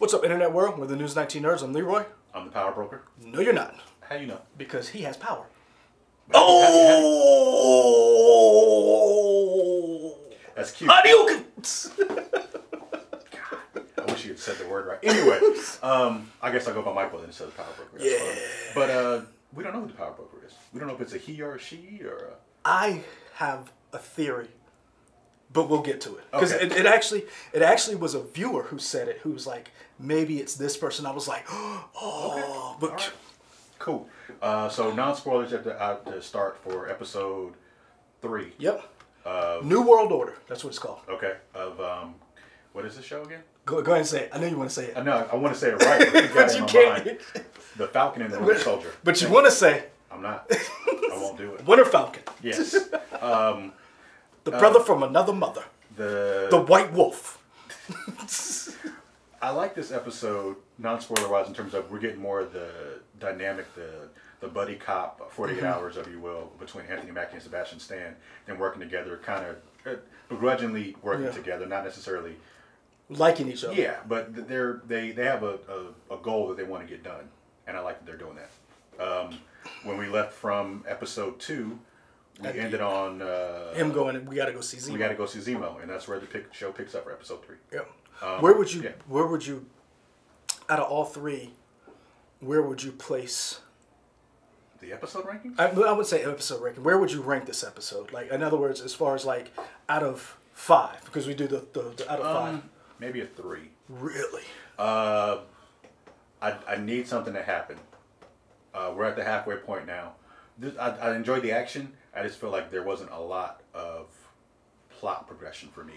What's up, Internet World? We're the News 19 Nerds. I'm Leroy. I'm the power broker. No, you're not. How you know? Because he has power. Oh! That's cute. Hadouken! I wish you had said the word right. Anyway, um, I guess I'll go by Michael instead of power broker. That's Yeah. fine. But uh, we don't know who the power broker is. We don't know if it's a he or a she or a... I have a theory, but we'll get to it because Okay. it, it actually it actually was a viewer who said it who was like maybe it's this person. I was like, oh, but All right. Cool. Uh, so non-spoilers at the, at the start for episode three. yep, Uh, New World Order. That's what it's called. okay. Of um, what is the show again? Go, go ahead and say it. I know you want to say it, I know I want to say it right, but, you but you can't. mind. The Falcon and the Winter Soldier. But you want to say I'm not. I won't do it. Winter Falcon, Yes. Um, the brother from another mother, the the White Wolf. I like this episode, non spoiler wise, in terms of we're getting more of the dynamic, the the buddy cop, 48 Mm-hmm. hours, if you will, between Anthony Mackie and Sebastian Stan, and working together, kind of uh, begrudgingly working Yeah. together, not necessarily. liking each other. Yeah, but they're they they have a, a, a goal that they want to get done, and I like that they're doing that. Um, when we left from episode two, we ended on uh, Him going, we got to go see Zemo. We got to go see Zemo, and that's where the pick, show picks up for episode three. Yeah. Um, where would you? yeah. Where would you? Out of all three, where would you place? The episode ranking? I, I would say episode ranking. Where would you rank this episode? Like, in other words, as far as like out of five, because we do the, the, the out of five. Um, maybe a three. Really? Uh, I, I need something to happen. Uh, we're at the halfway point now. This, I, I enjoyed the action. I just feel like there wasn't a lot of plot progression for me.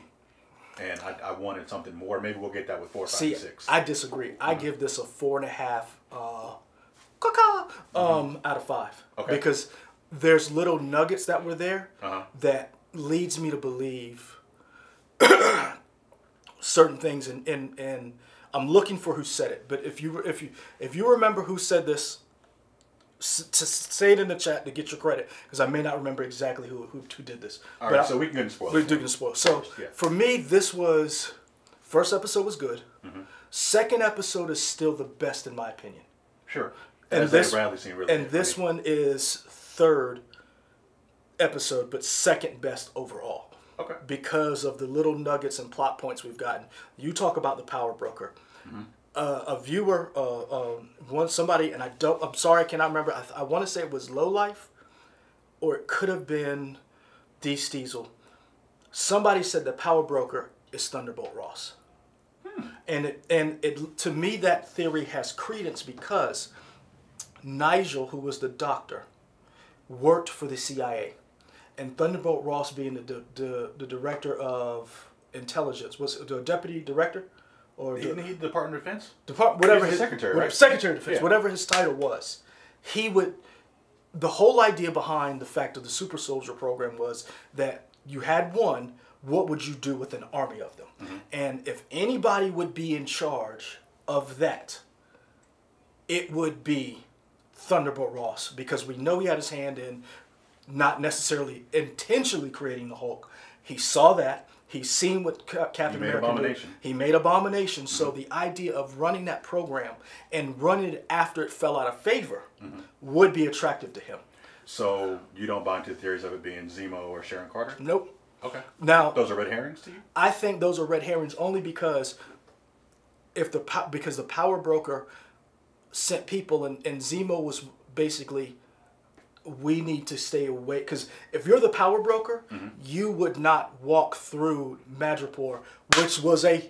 And I, I wanted something more. Maybe we'll get that with four, five, See, and six. I disagree. I give this a four and a half. Uh, caca, um, out of five. Mm-hmm. Okay. Because there's little nuggets that were there Uh-huh. that leads me to believe certain things, and, and and I'm looking for who said it. But if you if you if you remember who said this, s- to say it in the chat to get your credit, because I may not remember exactly who who, who did this. All But right, I- so we can get into spoilers. we're doing spoil. So Yeah. for me, this was first episode was good. Mm-hmm. Second episode is still the best in my opinion, Sure. and this really and this one is third episode, but second best overall Okay. because of the little nuggets and plot points we've gotten. You talk about the power broker. Uh, a viewer, uh, uh, one somebody, and I don't. I'm sorry, I cannot remember. I, I want to say it was Low Life, or it could have been D. Stiesel. Somebody said the power broker is Thunderbolt Ross, and it and it to me that theory has credence because Nigel, who was the doctor, worked for the CIA, and Thunderbolt Ross being the the, the director of intelligence was the deputy director, or the, Isn't he the Department of Defense? Depart, whatever his secretary, whatever- right? secretary of defense, Yeah. whatever his title was, he would. The whole idea behind the fact of the super soldier program was that you had one. What would you do with an army of them? Mm-hmm. And if anybody would be in charge of that, it would be Thunderbolt Ross because we know he had his hand in not necessarily intentionally creating the Hulk. He saw that. He's seen what Ca- Captain made America did. Abomination. He made Abomination. So the idea of running that program and running it after it fell out of favor mm-hmm. would be attractive to him. So you don't buy into the theories of it being Zemo or Sharon Carter? Nope. Okay. Now Those are red herrings to you? I think those are red herrings only because if the po- because the power broker sent people and, and Zemo was basically we need to stay away because if you're the power broker, Mm-hmm. you would not walk through Madripoor, which was a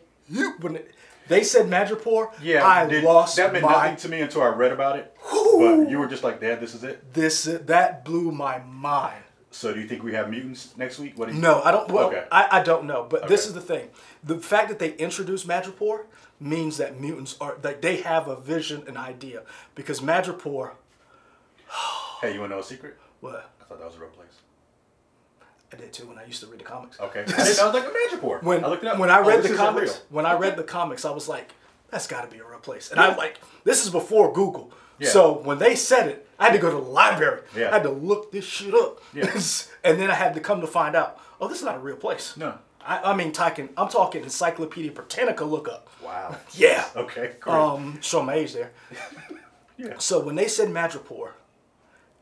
when it- they said Madripoor, Yeah, I did- lost that meant my nothing to me until I read about it. But you were just like, Dad, this is it. this that blew my mind. So do you think we have mutants next week? What do you No, I don't. Well, Okay. I, I don't know. But this is the thing: the fact that they introduced Madripoor means that mutants are that they have a vision, an idea. Because Madripoor, Hey, you want to know a secret? what I thought that was a real place. I did too when I used to read the comics. Okay. I didn't know it was like port. When I looked it up. when I Oh, read the comics, when I read the comics, I was like, that's got to be a real place. And I'm like, this is before Google. Yeah. So when they said it, I had to go to the library. Yeah. I had to look this shit up. Yeah. and then I had to come to find out, oh, this is not a real place. No. I, I mean, talking, I'm talking Encyclopedia Britannica lookup. Wow. Yeah. Okay. Great. Um, show my age there. yeah. So when they said Madripoor,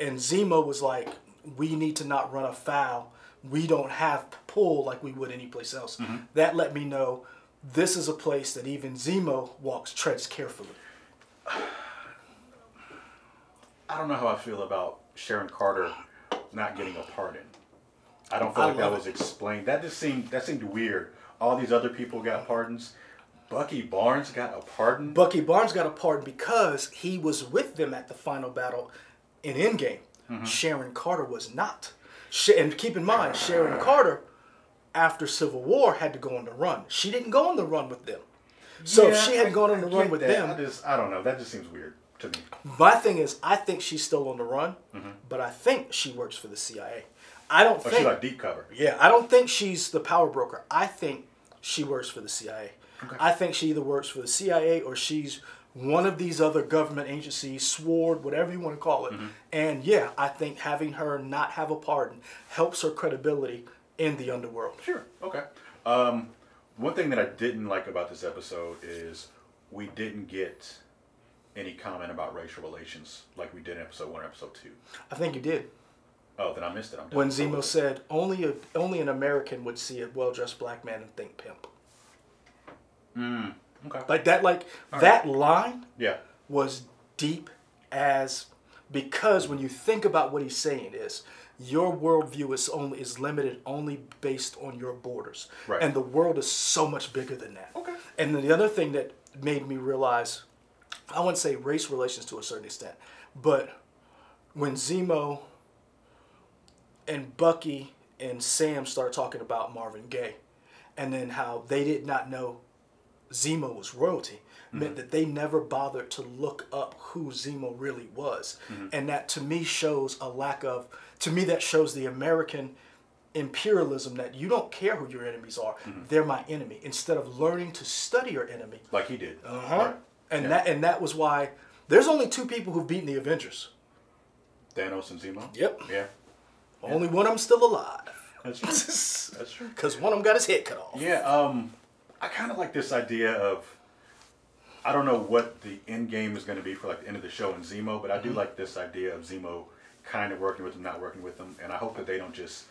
and Zemo was like, "We need to not run afoul. We don't have pull like we would anyplace else." Mm-hmm. That let me know this is a place that even Zemo walks treads carefully. I don't know how I feel about Sharon Carter not getting a pardon. I don't feel I like that love was explained. That just seemed that seemed weird. All these other people got pardons. Bucky Barnes got a pardon. Bucky Barnes got a pardon because he was with them at the final battle in Endgame. Mm-hmm. Sharon Carter was not. And keep in mind, Sharon Carter, after Civil War, had to go on the run. She didn't go on the run with them. So if she had I- gone on I the run with that. them, I just I don't know. That just seems weird to me. my thing is, I think she's still on the run, but I think she works for the CIA. I don't But think. she like deep cover. Yeah, I don't think she's the power broker. I think she works for the CIA. Okay. I think she either works for the CIA or she's one of these other government agencies, SWORD, whatever you want to call it. And yeah, I think having her not have a pardon helps her credibility in the underworld. Sure. Okay. Um, one thing that I didn't like about this episode is we didn't get any comment about racial relations like we did in episode one or episode two. I think you did. Oh, then I missed it. I'm. When Zemo said only a, only an American would see a well dressed black man and think pimp. Okay. Like that like that line yeah. was deep as because when you think about what he's saying is your worldview is only is limited only based on your borders Right. and the world is so much bigger than that Okay. and then the other thing that made me realize i wouldn't say race relations to a certain extent but when zemo and bucky and sam start talking about marvin gaye and then how they did not know Zemo was royalty meant that they never bothered to look up who Zemo really was. And that to me shows a lack of, to me, that shows the American imperialism that you don't care who your enemies are, they're my enemy, instead of learning to study your enemy. Like he did. Uh-huh. Right. And Yeah. that and that was why there's only two people who've beaten the Avengers. Thanos and Zemo. Yep. Yeah. Only one of them still alive. That's true. That's true. Because one of them got his head cut off. Yeah, um, I kind of like this idea of. I don't know what the end game is going to be for like the end of the show in Zemo, but I Mm-hmm. do like this idea of Zemo kind of working with them, not working with them, and I hope that they don't just.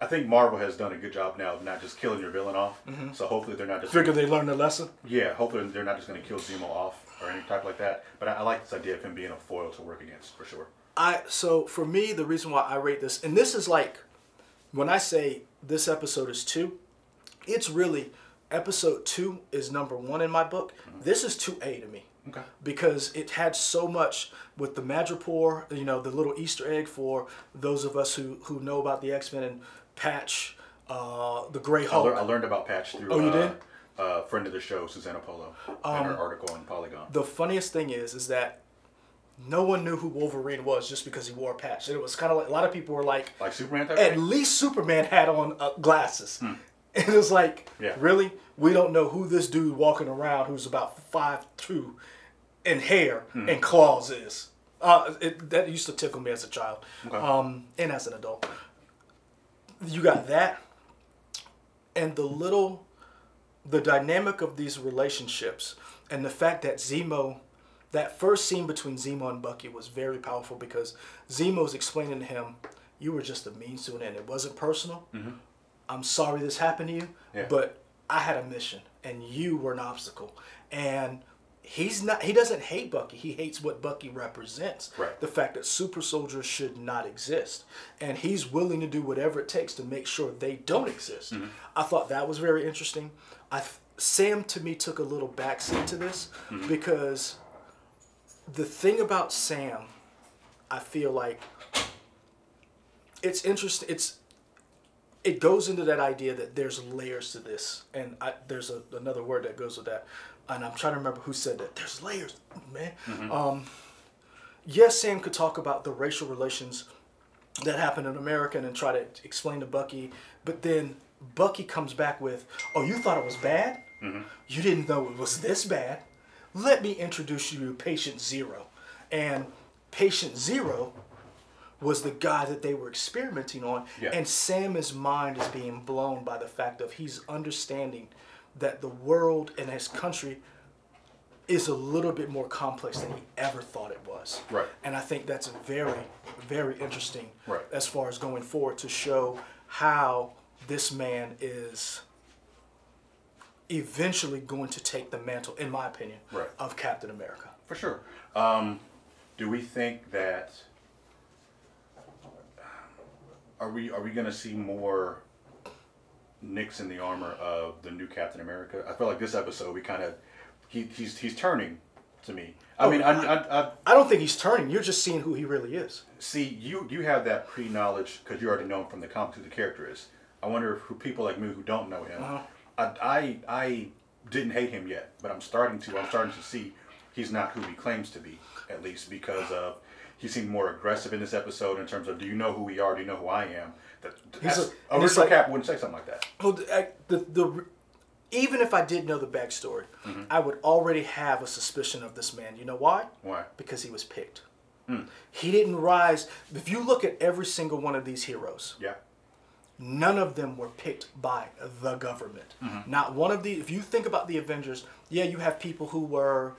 I think Marvel has done a good job now of not just killing your villain off. So hopefully they're not just. Figure they learned their lesson. Yeah, hopefully they're not just going to kill Zemo off or any type like that. But I, I like this idea of him being a foil to work against for sure. I so for me the reason why I rate this and this is like when I say this episode is two, it's really episode two is number one in my book. This is two A to me. Okay. Because it had so much with the Madripoor, you know, the little Easter egg for those of us who who know about the X Men and Patch, uh, the Gray I, Hulk. lear- I learned about Patch through. Oh, you uh, did? Um, Uh, friend of the show, Susana Polo, and her article on Polygon. the funniest thing is is that no one knew who Wolverine was just because he wore a patch. And it was kind of like a lot of people were like, Like Superman type at least Superman had on uh, glasses. And it was like. Yeah. really? We don't know who this dude walking around who's about five two and hair Hmm. and claws is. Uh, it, that used to tickle me as a child Okay. um, and as an adult. You got that and the little, the dynamic of these relationships and the fact that Zemo, that first scene between Zemo and Bucky was very powerful because Zemo's explaining to him, you were just a means to an end. It wasn't personal. I'm sorry this happened to you, Yeah. but I had a mission and you were an obstacle. And he's not he doesn't hate Bucky. He hates what Bucky represents. Right. The fact that super soldiers should not exist. And he's willing to do whatever it takes to make sure they don't exist. Mm-hmm. I thought that was very interesting. I Sam to me took a little backseat to this mm-hmm. because the thing about Sam, I feel like it's interesting. It's it goes into that idea that there's layers to this, and I, there's a, another word that goes with that, and I'm trying to remember who said that. There's layers, man. Um, yes, Sam could talk about the racial relations that happened in America and try to explain to Bucky, but then Bucky comes back with, "Oh, you thought it was bad? You didn't know it was this bad. Let me introduce you to Patient Zero, and Patient Zero." Was the guy that they were experimenting on. Yeah. And Sam's mind is being blown by the fact of he's understanding that the world and his country is a little bit more complex than he ever thought it was. Right. And I think that's a very, very interesting Right. as far as going forward to show how this man is eventually going to take the mantle, in my opinion, Right. of Captain America. For sure. Um, do we think that are we are we going to see more nicks in the armor of the new Captain America? I feel like this episode we kind of he, he's he's turning to me. I Oh, mean, I, I, I I don't think he's turning. You're just seeing who he really is. see you you have that pre knowledge because you already know him from the comics who the character is. I wonder if who people like me who don't know him. Uh-huh. I, I I didn't hate him yet, but I'm starting to. I'm starting to see he's not who he claims to be, at least because of he seemed more aggressive in this episode in terms of do you know who we are? Do you know who I am? That He's that's, a- original like- Cap wouldn't say something like that. Well, the, the, the even if I did know the backstory, mm-hmm. I would already have a suspicion of this man. You know why? Why? Because he was picked. Hmm. He didn't rise. If you look at every single one of these heroes, Yeah. none of them were picked by the government. Mm-hmm. Not one of the. If you think about the Avengers, yeah, you have people who were,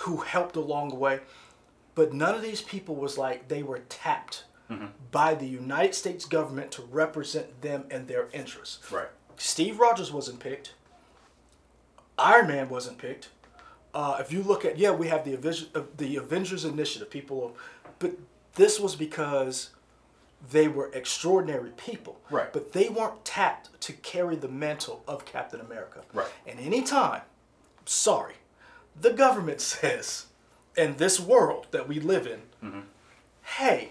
who helped along the way, but none of these people was like they were tapped by the United States government to represent them and their interests. Right. Steve Rogers wasn't picked. Iron Man wasn't picked. Uh, if you look at yeah, we have the Avengers, uh, the Avengers Initiative. People, but this was because they were extraordinary people. Right. But they weren't tapped to carry the mantle of Captain America. Right. And anytime, sorry, the government says, in this world that we live in, Mm-hmm. hey,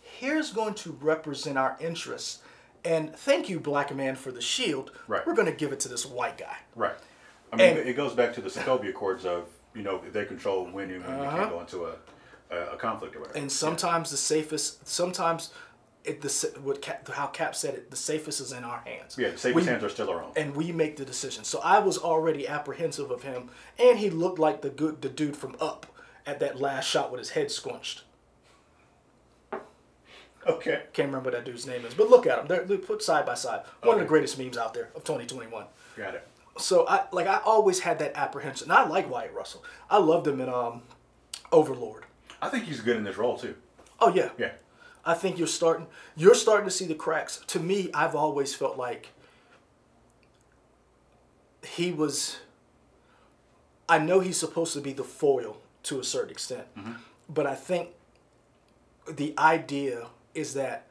here's going to represent our interests. And thank you, black man, for the shield. Right. We're going to give it to this white guy. Right. I mean, And- it goes back to the Sokovia Accords of you know they control when and when you Uh-huh. can't go into a, a, conflict or whatever. And sometimes the safest, sometimes it the what Cap, how Cap said it, the safest is in our hands. yeah, the safest We- hands are still our own. and we make the decision. So I was already apprehensive of him, and he looked like the good the dude from Up at that last shot with his head squunched. Okay. Can't remember what that dude's name is, but look at them. They're, they're put side by side. One of the greatest memes out there of 2021. Got it. So I like I always had that apprehension. And I like Wyatt Russell. I loved him in um, Overlord. I think he's good in this role too. Oh yeah. Yeah. I think you're starting you're starting to see the cracks. To me, I've always felt like he was I know he's supposed to be the foil to a certain extent. Mm-hmm. But I think the idea is that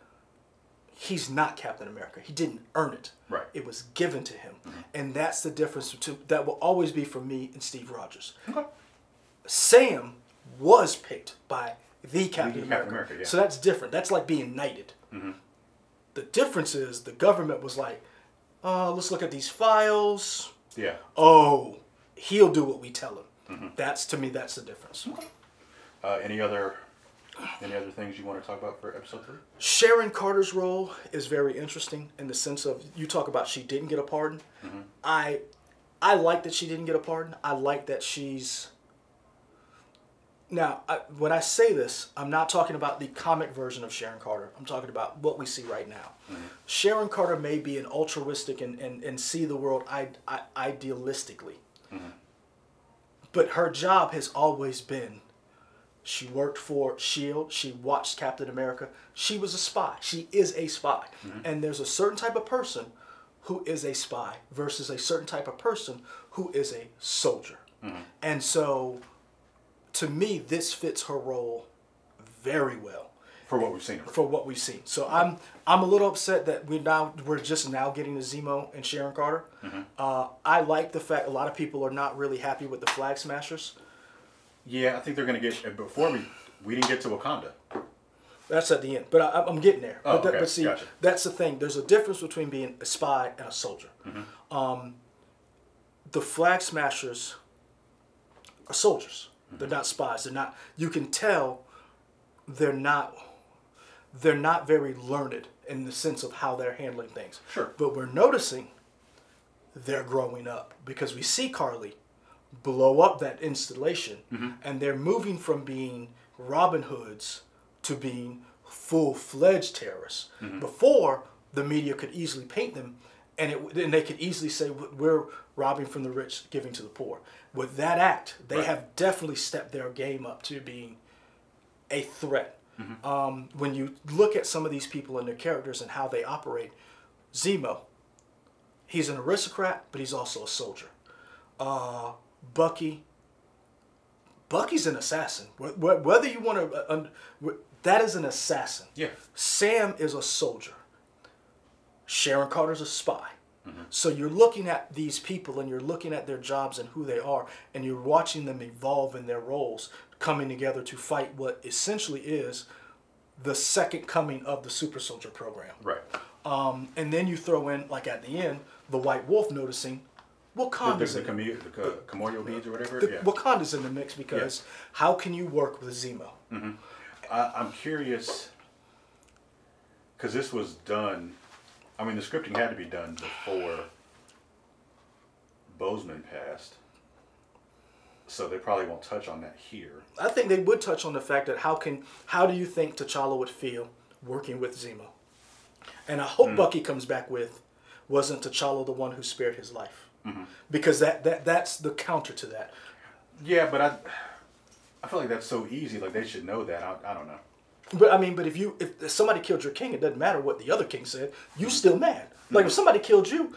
he's not Captain America. He didn't earn it. Right. It was given to him. Mm-hmm. And that's the difference to, that will always be for me and Steve Rogers. Okay. Sam was picked by the Captain Captain America. America, yeah. So that's different. That's like being knighted. Mm-hmm. The difference is the government was like, uh, let's look at these files. Yeah. Oh, he'll do what we tell him. Mm-hmm. That's to me. That's the difference. Uh, any other any other things you want to talk about for episode three? Sharon Carter's role is very interesting in the sense of you talk about she didn't get a pardon. I I like that she didn't get a pardon. I like that she's now I, when I say this, I'm not talking about the comic version of Sharon Carter. I'm talking about what we see right now. Sharon Carter may be an altruistic and, and, and see the world I, I, idealistically, but her job has always been she worked for S.H.I.E.L.D., she watched Captain America. She was a spy. She is a spy. Mm-hmm. And there's a certain type of person who is a spy versus a certain type of person who is a soldier. Mm-hmm. And so, to me, this fits her role very well For what we've seen. for what we've seen. So I'm I'm a little upset that we now we're just now getting to Zemo and Sharon Carter. Uh, I like the fact a lot of people are not really happy with the Flag Smashers. Yeah, I think they're gonna get uh, before we we didn't get to Wakanda. That's at the end, but I, I'm getting there. Oh, but, that- okay. but see, Gotcha. that's the thing. There's a difference between being a spy and a soldier. Mm-hmm. Um, the Flag Smashers are soldiers. Mm-hmm. They're not spies. They're not. You can tell they're not. They're not very learned in the sense of how they're handling things. Sure. But we're noticing they're growing up because we see Carly blow up that installation Mm-hmm. and they're moving from being Robin Hoods to being full fledged terrorists. Before the media could easily paint them, and it and they could easily say we're robbing from the rich, giving to the poor. With that act, they Right. have definitely stepped their game up to being a threat. Um, when you look at some of these people and their characters and how they operate, Zemo, he's an aristocrat, but he's also a soldier. Uh, Bucky, Bucky's an assassin. Wh- wh- Whether you want to, uh, that is an assassin. Yeah. Sam is a soldier. Sharon Carter's a spy. So you're looking at these people and you're looking at their jobs and who they are, and you're watching them evolve in their roles, coming together to fight what essentially is the second coming of the super soldier program. Right. Um, and then you throw in, like at the end, the White Wolf noticing The, Wakanda's the, in the, commu- the Commodore beads or whatever. the, yeah. Wakanda's in the mix because how can you work with Zemo? I, I'm curious because this was done. I mean, the scripting had to be done before Boseman passed, so they probably won't touch on that here. I think they would touch on the fact that how can how do you think T'Challa would feel working with Zemo? And I hope hmm. Bucky comes back with wasn't T'Challa the one who spared his life? Mm-hmm. Because that, that that's the counter to that. Yeah, but I, I feel like that's so easy. Like they should know that. I, I don't know. But I mean, but if you if somebody killed your king, it doesn't matter what the other king said. You mm-hmm. still mad. Like if mm-hmm. somebody killed you,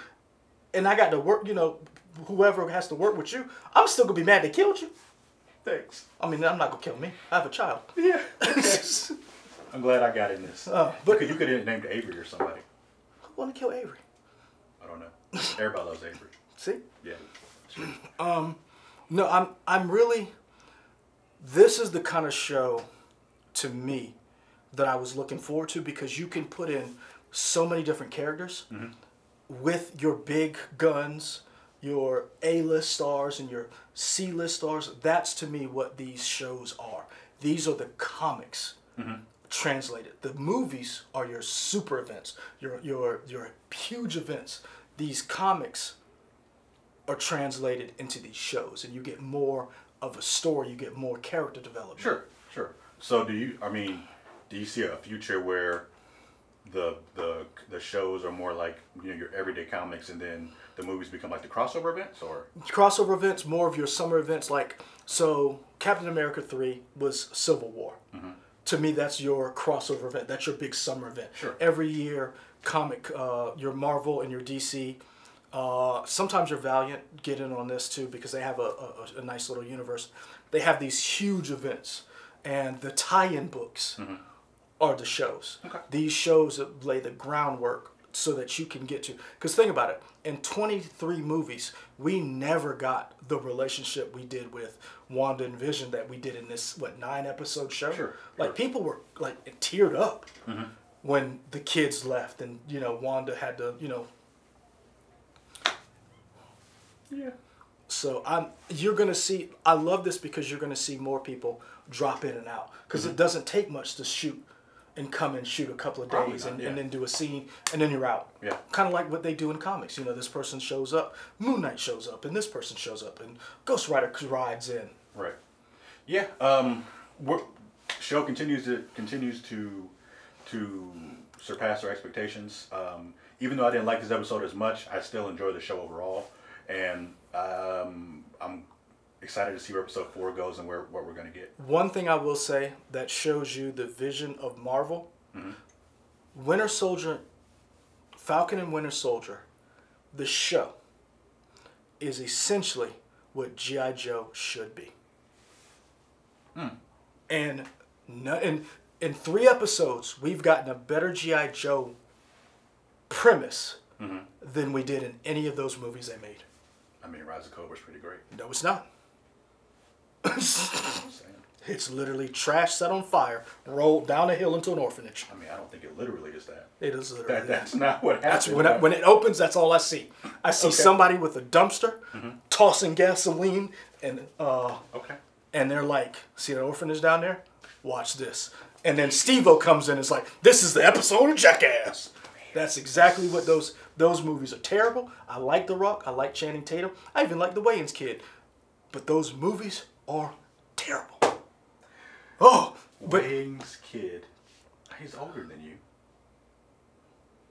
and I got to work, you know, whoever has to work with you, I'm still gonna be mad they killed you. Thanks. I mean, I'm not gonna kill me. I have a child. Yeah. I'm glad I got in this. Oh, but but- you could, you could have named Avery or somebody. Who wanna kill Avery? I don't know. Everybody loves Avery. See? Yeah. Sure. Um, no, I'm I'm really this is the kind of show to me that I was looking forward to because you can put in so many different characters mm-hmm. with your big guns, your A-list stars and your C-list stars. That's to me what these shows are. These are the comics mm-hmm. translated. The movies are your super events, your your your huge events. These comics are translated into these shows, and you get more of a story. You get more character development. Sure, sure. So do you? I mean, do you see a future where the the the shows are more like you know your everyday comics, and then the movies become like the crossover events, or crossover events, more of your summer events. Like so, Captain America three was Civil War. To me, that's your crossover event. That's your big summer event. Sure. Every year, comic, uh, your Marvel and your DC. Uh, sometimes your Valiant get in on this too because they have a, a, a nice little universe. They have these huge events, and the tie-in books are the shows. Okay. These shows that lay the groundwork so that you can get to. Because think about it, in 23 movies, we never got the relationship we did with Wanda and Vision that we did in this what nine episode show. Sure, Like people were like teared up mm-hmm. when the kids left, and you know Wanda had to you know yeah, So I'm you're gonna see. I love this because you're gonna see more people drop in and out because it mm-hmm. doesn't take much to shoot and come and shoot a couple of Probably days not, and, yeah. and then do a scene and then you're out. Yeah. Kind of like what they do in comics. You know, this person shows up, Moon Knight shows up, and this person shows up, and Ghost Rider rides in. right. Yeah. Um, show continues to continues to to surpass our expectations. Um, even though I didn't like this episode as much, I still enjoy the show overall, and um, I'm excited to see where episode four goes and where what we're gonna get. One thing I will say that shows you the vision of Marvel mm-hmm. Winter Soldier, Falcon and Winter Soldier, the show is essentially what G.I. Joe should be. Hmm. And, no, in, in three episodes, we've gotten a better G.I. Joe premise mm-hmm. than we did in any of those movies they made. I mean, Rise of Cobra's pretty great. No, it's not. It's literally trash set on fire, rolled down a hill into an orphanage. I mean, I don't think it literally is that. It is literally That that's not what happened. That's when, I, when it opens. That's all I see. I see Okay. somebody with a dumpster tossing gasoline, and uh, okay. and they're like, "See that orphanage down there? Watch this." And then Steve-O comes in. and is like, "This is the episode of Jackass." That's exactly what those those movies are terrible. I like The Rock. I like Channing Tatum. I even like The Wayans Kid, but those movies are terrible. Oh, but Wayans Kid. He's older than you.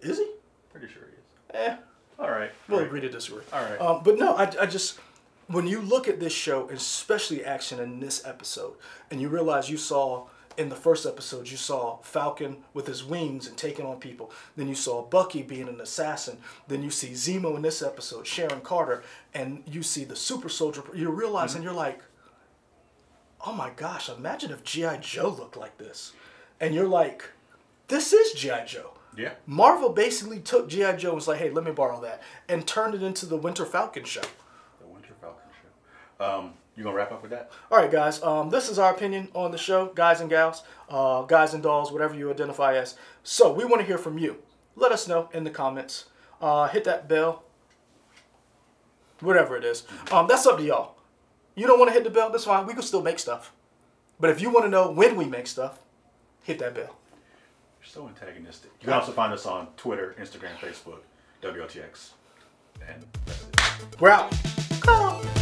Is he? Pretty sure he is. Eh, All right. we'll All right. agree to disagree. All right. Um, but no, I, I just when you look at this show, especially action in this episode, and you realize you saw in the first episode you saw Falcon with his wings and taking on people. Then you saw Bucky being an assassin. Then you see Zemo in this episode, Sharon Carter, and you see the super soldier. You realize, and you're like, oh my gosh! Imagine if GI Joe looked like this, and you're like, this is GI Joe. Yeah. Marvel basically took G.I. Joe and was like, hey, let me borrow that, and turned it into the Winter Falcon show. The Winter Falcon show. Um, you gonna wrap up with that? All right, guys, um, this is our opinion on the show, guys and gals, uh, guys and dolls, whatever you identify as. So we want to hear from you. Let us know in the comments. Uh, hit that bell, whatever it is. Um, that's up to y'all. You don't want to hit the bell? That's fine. We can still make stuff. But if you want to know when we make stuff, hit that bell. You're so antagonistic. You can also find us on Twitter, Instagram, Facebook, WLTX. And that's it. We're out.